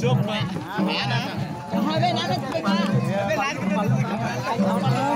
trước mẹ mẹ đó hơi bên đó bên. Đó bên đó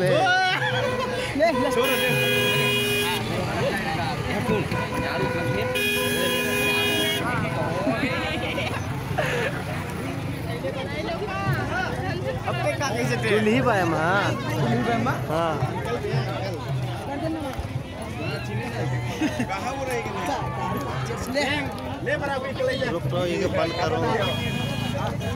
ले ले छोड़ दे फूल यार अपने का कैसे थे नहीं पाया माँ। नहीं पाया माँ? हाँ। कहाँ हो रहेगी ले। ले बराबर निकल जा। रुक तो ये बंद करो।